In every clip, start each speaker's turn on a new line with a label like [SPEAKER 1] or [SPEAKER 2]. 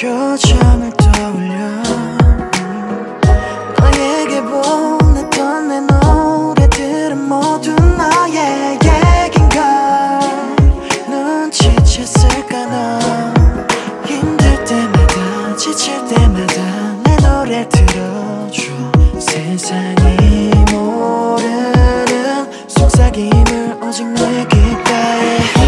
[SPEAKER 1] 표정을 떠올려. 너에게 보냈던 내 노래들은 모두 너의 얘긴걸. 눈치챘을까 너. 힘들 때마다 지칠 때마다 내 노래 들어줘. 세상이 속삭임을 오직 너의 귓가에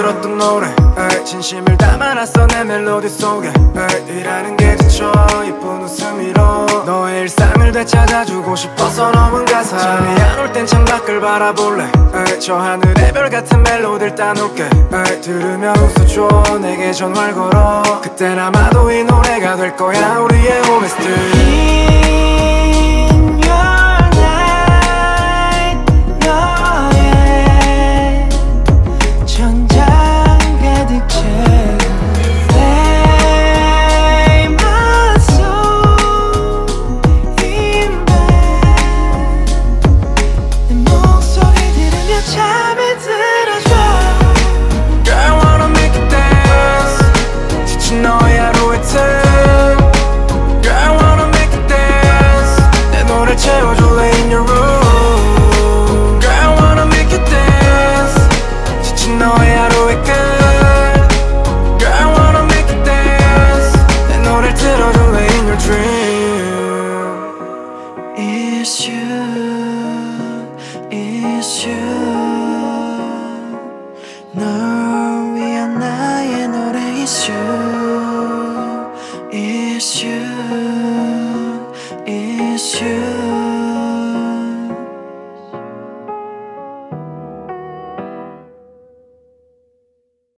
[SPEAKER 2] 들었던 노래 에이, 진심을 담아놨어 내 멜로디 속에. 에이, 일하는 게 지쳐 이쁜 웃음으로 너의 일상을 되찾아주고 싶어서 넘은 가사 잠이 안 올 땐 창밖을 바라볼래. 에이, 저 하늘의 별 같은 멜로디를 따놓게. 들으며 웃어줘 내게 전화를 걸어. 그땐 아마도 이 노래가 될 거야 우리의
[SPEAKER 1] In 채워줄래 in your room.
[SPEAKER 2] Girl I wanna make you dance. 지친 너의 하루의 끝. Girl I wanna make you dance. 내 노래를 lay in your dream. It's you, it's you. 널 위한 나의 노래
[SPEAKER 1] It's you, it's you.